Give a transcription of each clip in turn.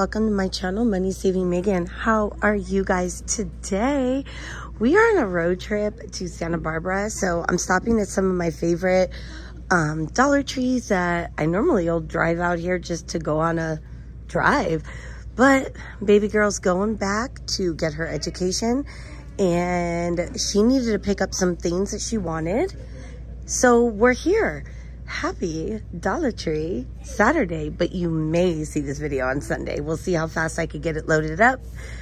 welcome to my channel, Money Saving Megan. How are you guys today? We are on a road trip to Santa Barbara, so I'm stopping at some of my favorite um, Dollar Trees that I normally will drive out here just to go on a drive. But baby girl's going back to get her education and she needed to pick up some things that she wanted. So we're here happy Dollar Tree Saturday, but you may see this video on Sunday. We'll see how fast I could get it loaded up,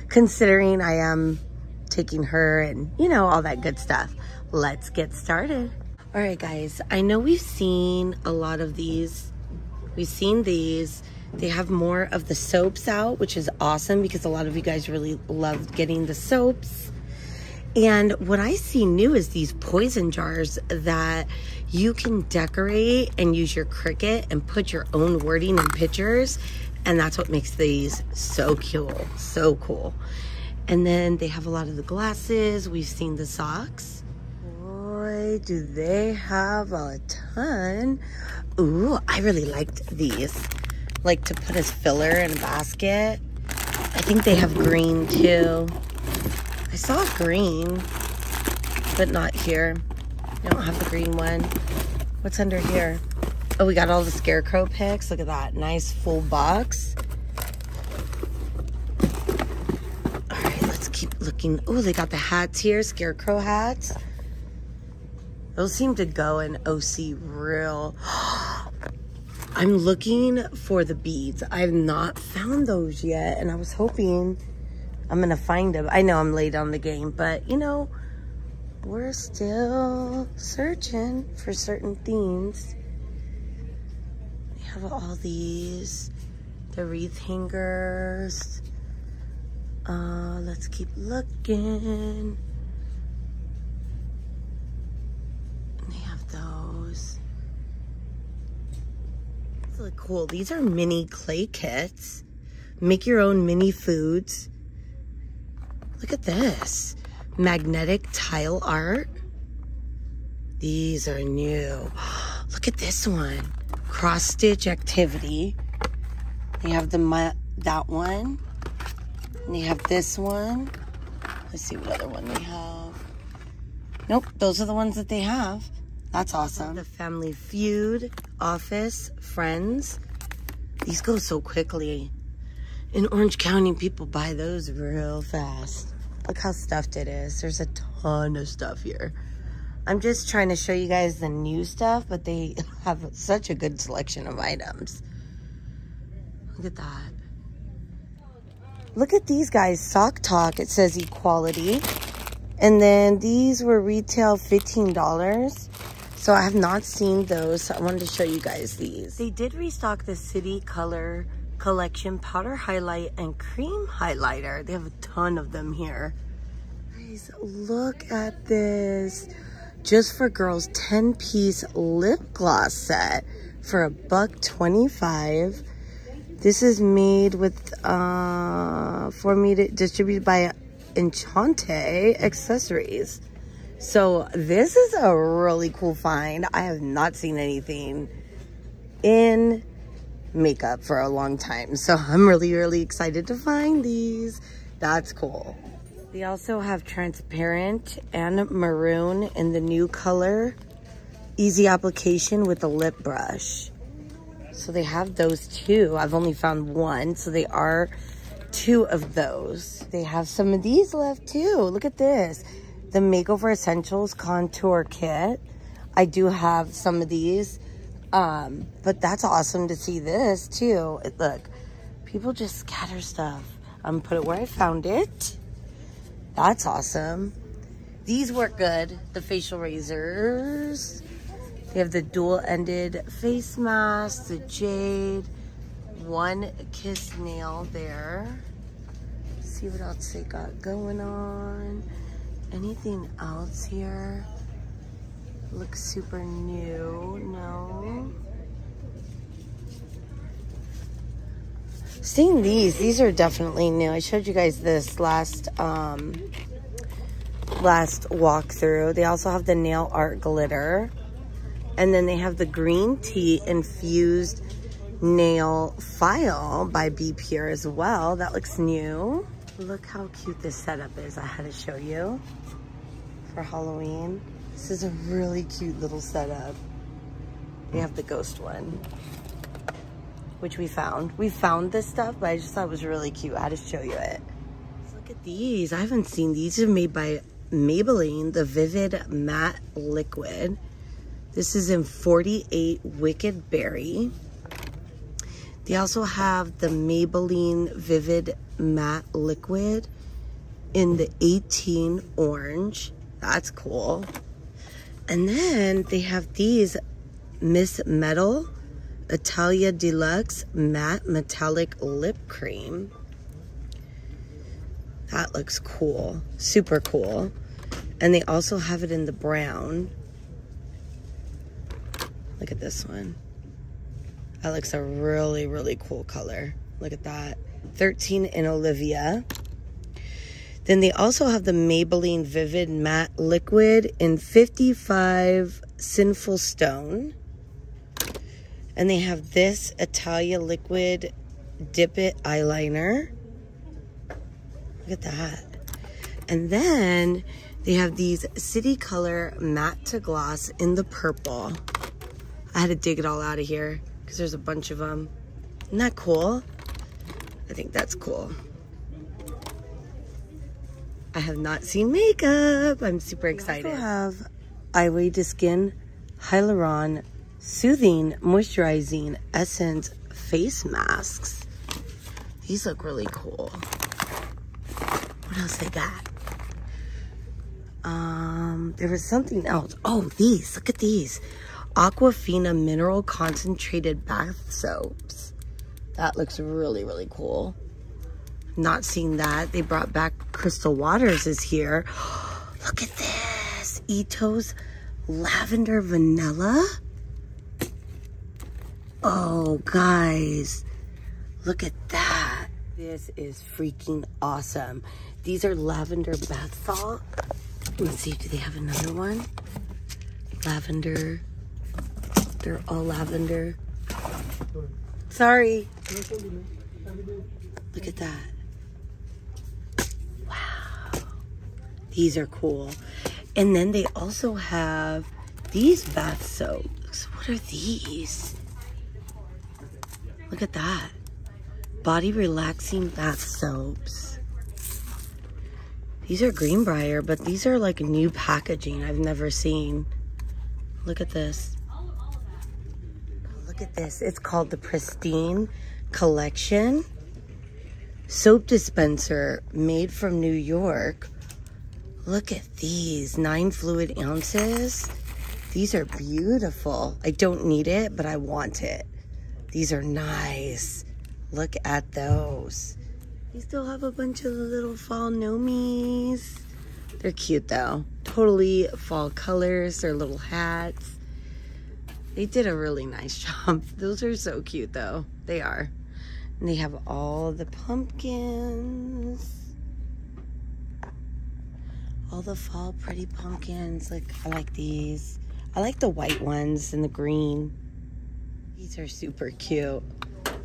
considering I am taking her and, you know, all that good stuff. Let's get started. All right, guys, I know we've seen a lot of these. We've seen these. They have more of the soaps out, which is awesome because a lot of you guys really love getting the soaps. And what I see new is these poison jars that you can decorate and use your Cricut and put your own wording and pictures. And that's what makes these so cool, so cool. And then they have a lot of the glasses. We've seen the socks. Boy, do they have a ton. Ooh, I really liked these. Like to put as filler in a basket. I think they have green too. I saw green, but not here. I don't have the green one. What's under here? Oh, we got all the scarecrow picks. Look at that. Nice full box. All right, let's keep looking. Oh, they got the hats here, scarecrow hats. Those seem to go in OC real. I'm looking for the beads. I have not found those yet, and I was hoping I'm gonna find them. I know I'm late on the game, but you know, we're still searching for certain themes. We have all these, the wreath hangers. Uh, let's keep looking. They have those. Look cool. These are mini clay kits. Make your own mini foods. Look at this. Magnetic tile art. These are new. Look at this one. Cross stitch activity. You have the that one. And they have this one. Let's see what other one they have. Nope, those are the ones that they have. That's awesome. The Family Feud, Office, Friends. These go so quickly. In Orange County, people buy those real fast. Look how stuffed it is. There's a ton of stuff here. I'm just trying to show you guys the new stuff, but they have such a good selection of items. Look at that. Look at these guys. Sock Talk. It says equality. And then these were retail $15. So I have not seen those. So I wanted to show you guys these. They did restock the City Color collection powder highlight and cream highlighter. They have a ton of them here. Guys, look at this. Just for girls, 10 piece lip gloss set for a buck 25. This is made with, uh, for me to distributed by Enchante Accessories. So this is a really cool find. I have not seen anything in makeup for a long time. So I'm really, really excited to find these. That's cool. They also have transparent and maroon in the new color. Easy application with a lip brush. So they have those too. I've only found one, so they are two of those. They have some of these left too. Look at this. The Makeover Essentials Contour Kit. I do have some of these. Um, but that's awesome to see this too. It, look, people just scatter stuff. I'm put it where I found it. That's awesome. These work good. The facial razors. They have the dual-ended face mask, the jade, one kiss nail there. See what else they got going on. Anything else here? Looks super new. No. Seeing these, these are definitely new. I showed you guys this last um, last walkthrough. They also have the nail art glitter. And then they have the green tea infused nail file by Be Pure as well. That looks new. Look how cute this setup is. I had to show you for Halloween. This is a really cute little setup. We have the ghost one, which we found. We found this stuff, but I just thought it was really cute. I had to show you it. Look at these. I haven't seen these. These are made by Maybelline, the Vivid Matte Liquid. This is in 48 Wicked Berry. They also have the Maybelline Vivid Matte Liquid in the 18 Orange. That's cool. And then they have these Miss Metal Italia Deluxe Matte Metallic Lip Cream. That looks cool. Super cool. And they also have it in the brown. Look at this one. That looks a really, really cool color. Look at that. 13 in Olivia. Then they also have the Maybelline Vivid Matte Liquid in 55 Sinful Stone. And they have this Italia Liquid Dip It Eyeliner. Look at that. And then they have these City Color Matte to Gloss in the purple. I had to dig it all out of here because there's a bunch of them. Isn't that cool? I think that's cool. I have not seen makeup. I'm super excited. I have Iway to Skin Hyaluron Soothing Moisturizing Essence Face Masks. These look really cool. What else they got? Um, there was something else. Oh, these. Look at these. Aquafina Mineral Concentrated Bath Soaps. That looks really, really cool. Not seen that. They brought back Crystal Waters is here. Look at this. Ito's Lavender Vanilla. Oh, guys. Look at that. This is freaking awesome. These are lavender bath salt. Let's see, do they have another one? Lavender they're all lavender. Sorry. Look at that. These are cool. And then they also have these bath soaps. What are these? Look at that. Body relaxing bath soaps. These are Greenbrier, but these are like new packaging I've never seen. Look at this. Look at this. It's called the Pristine Collection. Soap dispenser made from New York. Look at these. Nine fluid ounces. These are beautiful. I don't need it, but I want it. These are nice. Look at those. They still have a bunch of little fall nomies. They're cute though. Totally fall colors. Their little hats. They did a really nice job. Those are so cute though. They are. And they have all the pumpkins. All the fall pretty pumpkins. Like, I like these. I like the white ones and the green. These are super cute.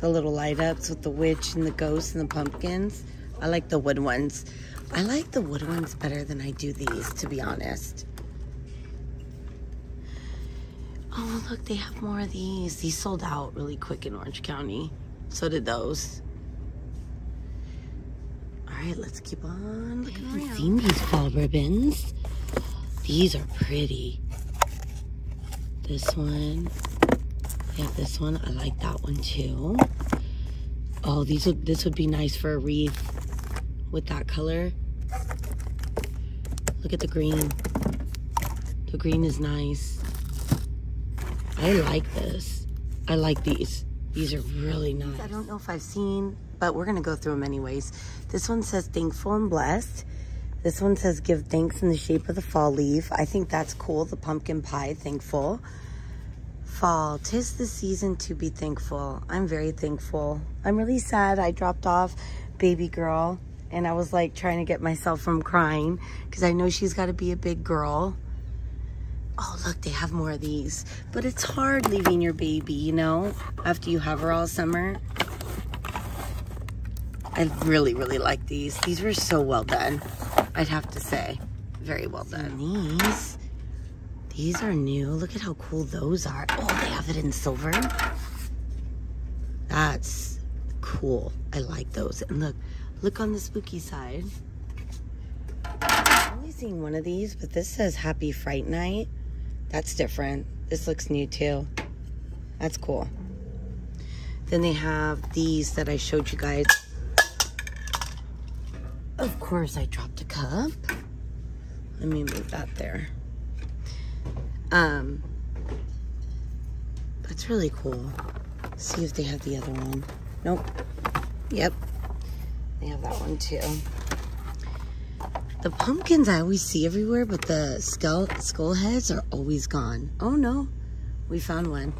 The little light ups with the witch and the ghost and the pumpkins. I like the wood ones. I like the wood ones better than I do these, to be honest. Oh, look, they have more of these. These sold out really quick in Orange County. So did those. All right, let's keep on looking I haven't seen these fall ribbons. These are pretty. This one. Yeah, this one. I like that one too. Oh, these would this would be nice for a wreath with that color. Look at the green. The green is nice. I like this. I like these. These are really nice. I don't know if I've seen, but we're going to go through them anyways. This one says thankful and blessed. This one says give thanks in the shape of the fall leaf. I think that's cool. The pumpkin pie, thankful. Fall, tis the season to be thankful. I'm very thankful. I'm really sad I dropped off baby girl and I was like trying to get myself from crying because I know she's got to be a big girl Oh, look, they have more of these. But it's hard leaving your baby, you know, after you have her all summer. I really, really like these. These were so well done, I'd have to say. Very well done. these, these are new. Look at how cool those are. Oh, they have it in silver. That's cool. I like those. And look, look on the spooky side. I've only seen one of these, but this says Happy Fright Night. That's different. This looks new too. That's cool. Then they have these that I showed you guys. Course, I dropped a cup. Let me move that there. Um, that's really cool. See if they have the other one. Nope. Yep. They have that one too. The pumpkins I always see everywhere, but the skull, skull heads are always gone. Oh no, we found one.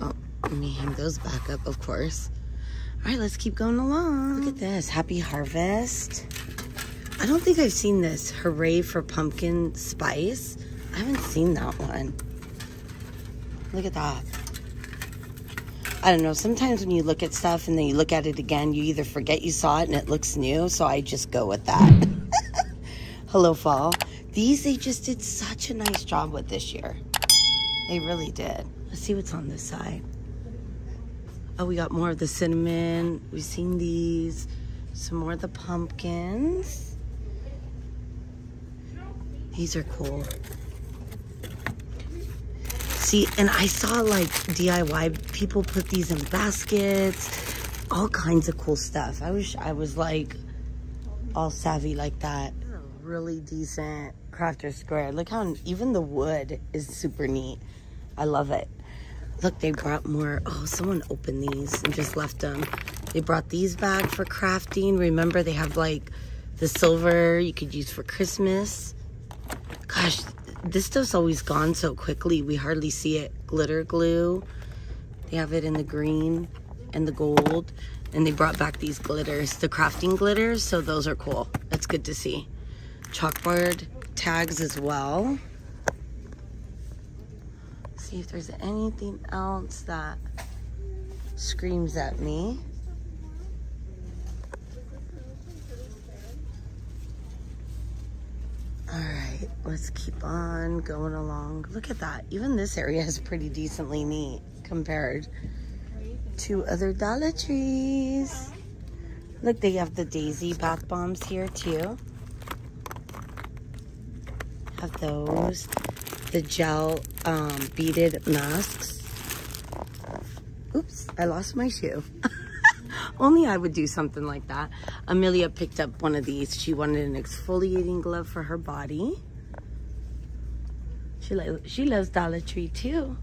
Oh, let me hang those back up, of course. All right, let's keep going along. Look at this, Happy Harvest. I don't think I've seen this, Hooray for Pumpkin Spice. I haven't seen that one. Look at that. I don't know. Sometimes when you look at stuff and then you look at it again, you either forget you saw it and it looks new. So I just go with that. Hello, fall. These they just did such a nice job with this year. They really did. Let's see what's on this side. Oh, we got more of the cinnamon. We've seen these. Some more of the pumpkins. These are cool. See, and I saw like DIY people put these in baskets, all kinds of cool stuff. I wish I was like all savvy like that. Really decent crafter square. Look how even the wood is super neat. I love it. Look, they brought more. Oh, someone opened these and just left them. They brought these back for crafting. Remember, they have like the silver you could use for Christmas. Gosh, this stuff's always gone so quickly. We hardly see it. Glitter glue. They have it in the green and the gold. And they brought back these glitters, the crafting glitters. So those are cool. That's good to see. Chalkboard tags as well. See if there's anything else that screams at me. All right, let's keep on going along. Look at that. Even this area is pretty decently neat compared to other Dollar Trees. Look, they have the Daisy bath bombs here too. Have those. The gel um, beaded masks. Oops, I lost my shoe. Only I would do something like that. Amelia picked up one of these. She wanted an exfoliating glove for her body. She, lo she loves Dollar Tree too.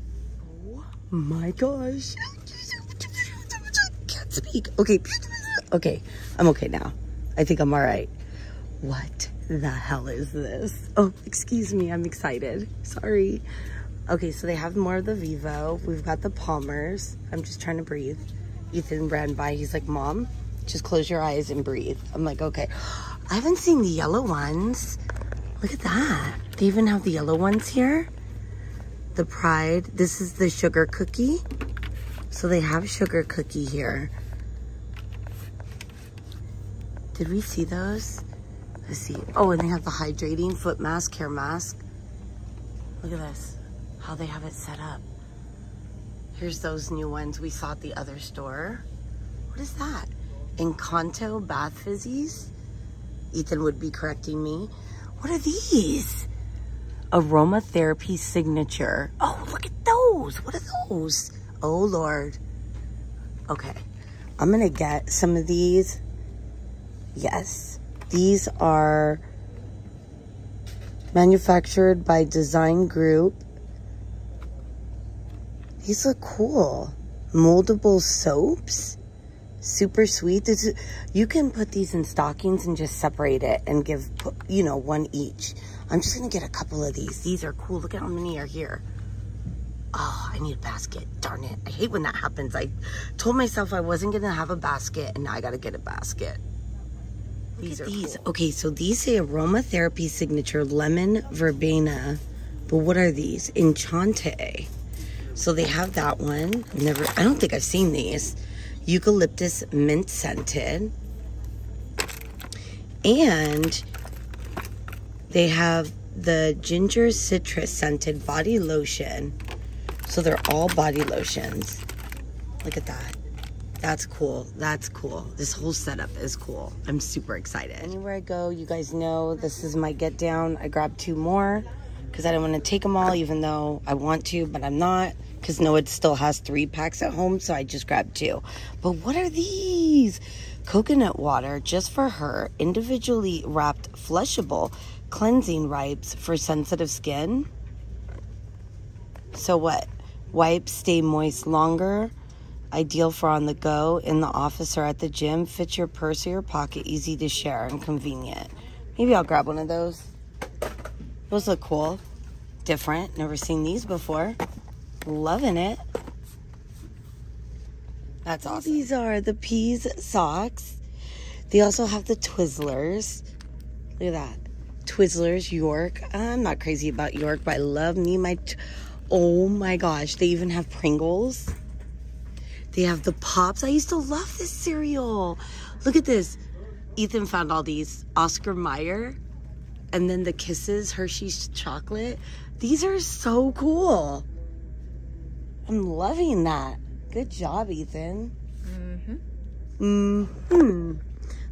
Oh my gosh. Can't speak. Okay. Okay. I'm okay now. I think I'm all right. What the hell is this? Oh, excuse me. I'm excited. Sorry. Okay, so they have more of the Vivo. We've got the Palmers. I'm just trying to breathe. Ethan ran by. He's like, Mom, just close your eyes and breathe. I'm like, okay. I haven't seen the yellow ones. Look at that. They even have the yellow ones here. The Pride. This is the sugar cookie. So they have sugar cookie here. Did we see those? Let's see. Oh, and they have the hydrating foot mask, hair mask. Look at this. How they have it set up. Here's those new ones we saw at the other store. What is that? Encanto Bath Fizzies? Ethan would be correcting me. What are these? Aromatherapy Signature. Oh, look at those. What are those? Oh, Lord. Okay. I'm going to get some of these. Yes. These are manufactured by Design Group these look cool. Moldable soaps. Super sweet. This, you can put these in stockings and just separate it and give, you know, one each. I'm just going to get a couple of these. These are cool. Look at how many are here. Oh, I need a basket. Darn it. I hate when that happens. I told myself I wasn't going to have a basket and now I got to get a basket. These are these. Cool. Okay, so these say aromatherapy signature lemon verbena. But what are these? Enchante. So they have that one. Never I don't think I've seen these. Eucalyptus mint scented. And they have the ginger citrus scented body lotion. So they're all body lotions. Look at that. That's cool. That's cool. This whole setup is cool. I'm super excited. Anywhere I go, you guys know this is my get down. I grabbed two more because I don't want to take them all, even though I want to, but I'm not because Noah still has three packs at home, so I just grabbed two. But what are these? Coconut water just for her, individually wrapped flushable cleansing wipes for sensitive skin. So what? Wipes stay moist longer Ideal for on the go, in the office, or at the gym. Fits your purse or your pocket. Easy to share and convenient. Maybe I'll grab one of those. Those look cool. Different. Never seen these before. Loving it. That's awesome. These are the Peas socks. They also have the Twizzlers. Look at that. Twizzlers, York. I'm not crazy about York, but I love me my... oh my gosh. They even have Pringles. They have the Pops. I used to love this cereal. Look at this. Ethan found all these. Oscar Mayer. And then the Kisses, Hershey's Chocolate. These are so cool. I'm loving that. Good job, Ethan. Mm-hmm. Mm-hmm.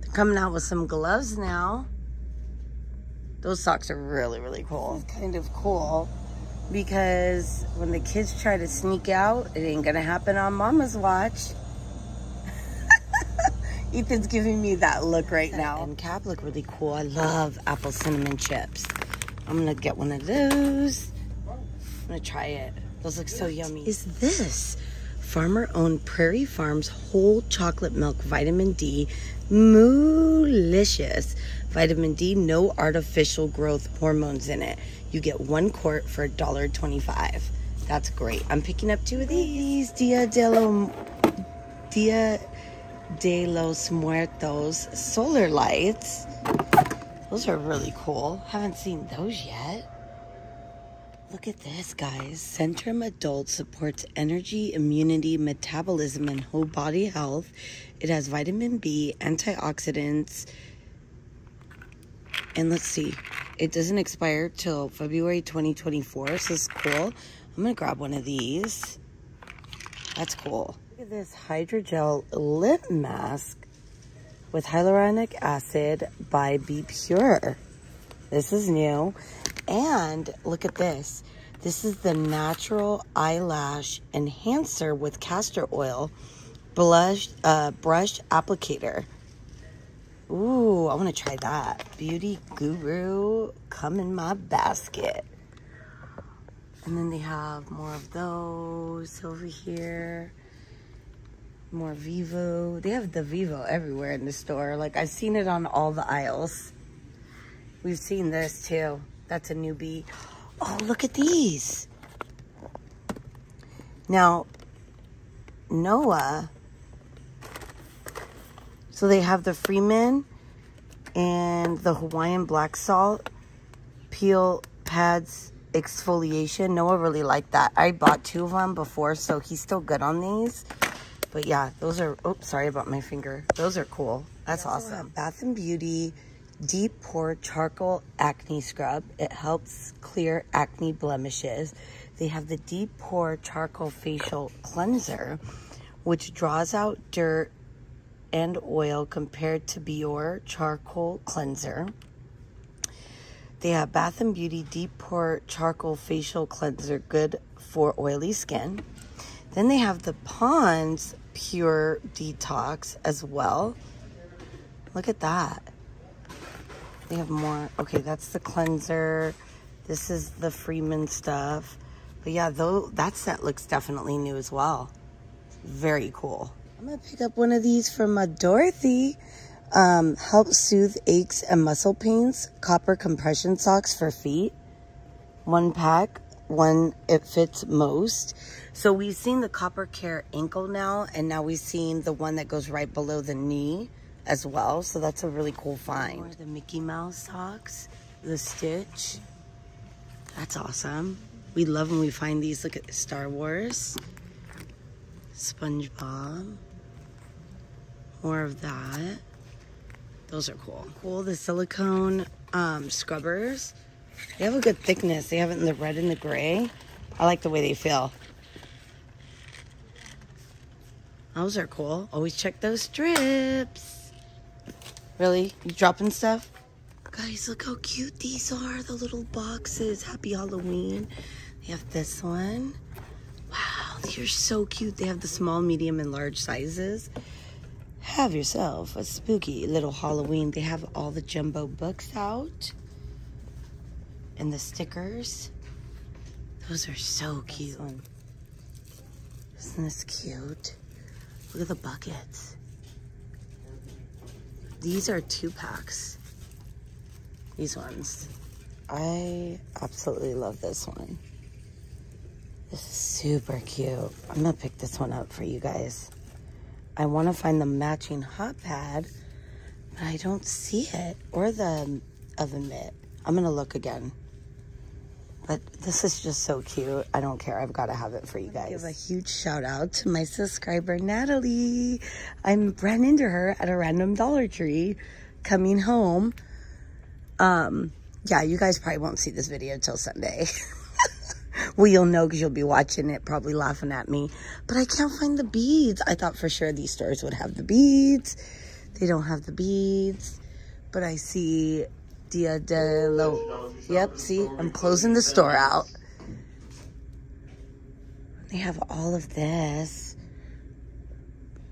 They're coming out with some gloves now. Those socks are really, really cool. kind of cool because when the kids try to sneak out, it ain't gonna happen on mama's watch. Ethan's giving me that look right now. And cap look really cool. I love apple cinnamon chips. I'm gonna get one of those. I'm gonna try it. Those look so yummy. Is this farmer owned Prairie Farms whole chocolate milk vitamin D Moolicious. Vitamin D, no artificial growth hormones in it. You get one quart for $1.25. That's great. I'm picking up two of these. Dia de, lo, Dia de los Muertos solar lights. Those are really cool. Haven't seen those yet. Look at this, guys. Centrum Adult supports energy, immunity, metabolism, and whole body health. It has vitamin B, antioxidants, and let's see, it doesn't expire till February 2024, so it's cool. I'm gonna grab one of these. That's cool. Look at this hydrogel lip mask with hyaluronic acid by Be Pure. This is new. And look at this. This is the natural eyelash enhancer with castor oil blush uh, brush applicator. Ooh, I want to try that. Beauty Guru, come in my basket. And then they have more of those over here. More Vivo. They have the Vivo everywhere in the store. Like, I've seen it on all the aisles. We've seen this, too. That's a newbie. Oh, look at these. Now, Noah so they have the Freeman and the Hawaiian black salt peel pads exfoliation. Noah really liked that. I bought two of them before, so he's still good on these. But yeah, those are, oops, sorry about my finger. Those are cool. That's awesome. Bath and Beauty Deep Pore Charcoal Acne Scrub. It helps clear acne blemishes. They have the Deep Pore Charcoal Facial Cleanser, which draws out dirt, and oil compared to Biore Charcoal Cleanser. They have Bath & Beauty Deep Pore Charcoal Facial Cleanser, good for oily skin. Then they have the Pond's Pure Detox as well. Look at that. They have more. Okay, that's the cleanser. This is the Freeman stuff. But yeah, though that set looks definitely new as well. Very cool. I'm gonna pick up one of these from my Dorothy. Um, help soothe aches and muscle pains. Copper compression socks for feet. One pack, one it fits most. So we've seen the copper care ankle now, and now we've seen the one that goes right below the knee as well. So that's a really cool find. The Mickey Mouse socks, the Stitch. That's awesome. We love when we find these. Look at Star Wars, SpongeBob. More of that. Those are cool. Cool, the silicone um, scrubbers. They have a good thickness. They have it in the red and the gray. I like the way they feel. Those are cool. Always check those strips. Really? You dropping stuff? Guys, look how cute these are. The little boxes. Happy Halloween. They have this one. Wow, these are so cute. They have the small, medium, and large sizes. Have yourself a spooky little Halloween. They have all the jumbo books out. And the stickers. Those are so cute. Isn't this cute? Look at the buckets. These are two packs. These ones. I absolutely love this one. This is super cute. I'm gonna pick this one up for you guys. I wanna find the matching hot pad, but I don't see it. Or the oven mitt. I'm gonna look again. But this is just so cute. I don't care. I've got to have it for you guys. Give a huge shout out to my subscriber, Natalie. I ran into her at a random Dollar Tree coming home. Um, yeah, you guys probably won't see this video till Sunday. well, you'll know because you'll be watching it, probably laughing at me. But I can't find the beads. I thought for sure these stores would have the beads. They don't have the beads. But I see Dia de lo. Yep, see, I'm closing the store out. They have all of this.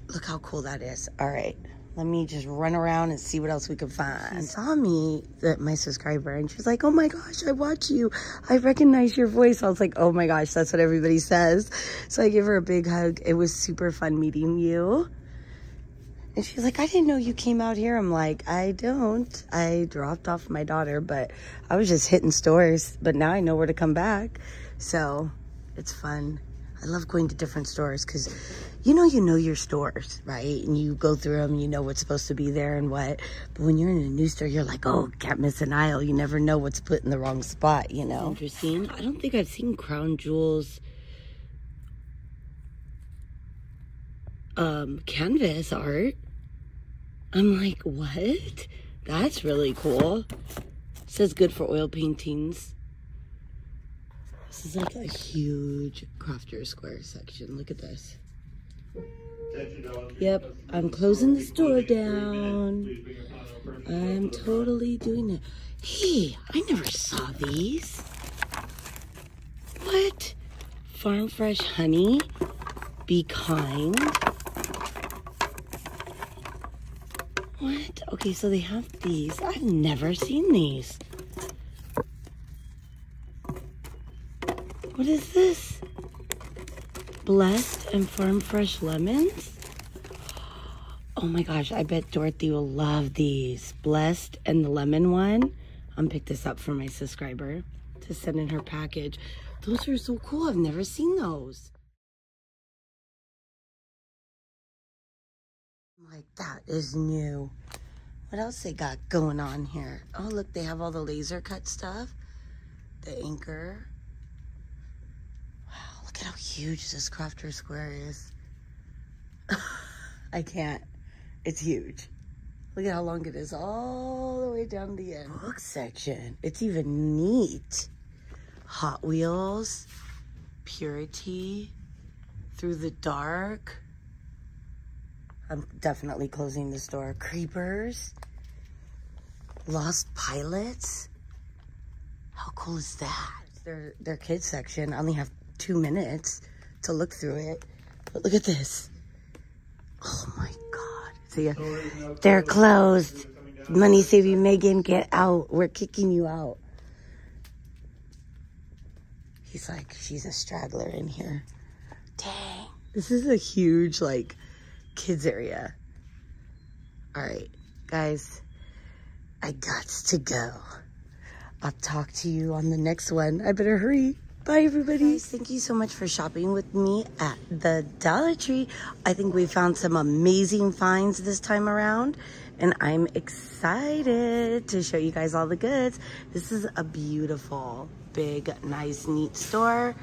Look how cool that is. All right, let me just run around and see what else we can find. She saw me, that my subscriber, and she's like, oh my gosh, I watch you. I recognize your voice. I was like, oh my gosh, that's what everybody says. So I gave her a big hug. It was super fun meeting you. And she's like, I didn't know you came out here. I'm like, I don't. I dropped off my daughter, but I was just hitting stores. But now I know where to come back. So it's fun. I love going to different stores because you know you know your stores, right? And you go through them, you know what's supposed to be there and what. But when you're in a new store, you're like, oh, can't miss an aisle. You never know what's put in the wrong spot, you know? Interesting. I don't think I've seen Crown Jewels um, canvas art. I'm like, what? That's really cool. It says good for oil paintings. This is like a huge crafter square section. Look at this. Yep, I'm closing the store down. I'm totally doing it. Hey, I never saw these. What? Farm fresh honey. Be kind. What? Okay, so they have these. I've never seen these. What is this? Blessed and Farm Fresh Lemons? Oh my gosh, I bet Dorothy will love these. Blessed and the lemon one. I'm pick this up for my subscriber to send in her package. Those are so cool. I've never seen those. Like, that is new. What else they got going on here? Oh, look, they have all the laser cut stuff. The anchor. Look at how huge this crafter square is. I can't. It's huge. Look at how long it is all the way down the end. Book section. It's even neat. Hot Wheels. Purity. Through the Dark. I'm definitely closing this door. Creepers. Lost Pilots. How cool is that? Their, their kids section. I only have two minutes to look through it. But look at this. Oh my God. See. They're closed. Money saving Megan, get out. We're kicking you out. He's like, she's a straggler in here. Dang. This is a huge, like, kids area. All right, guys, I got to go. I'll talk to you on the next one. I better hurry. Bye, everybody. Thank you so much for shopping with me at the Dollar Tree. I think we found some amazing finds this time around, and I'm excited to show you guys all the goods. This is a beautiful, big, nice, neat store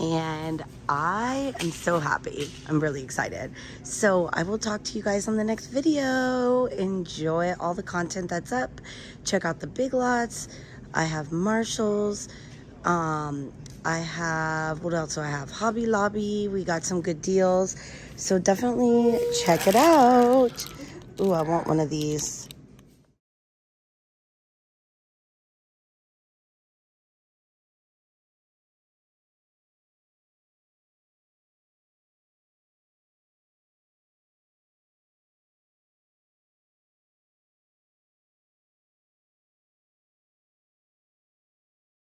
and I am so happy. I'm really excited. So I will talk to you guys on the next video. Enjoy all the content that's up. Check out the big lots. I have Marshalls. Um, I have, what else do I have? Hobby Lobby. We got some good deals. So definitely check it out. Ooh, I want one of these.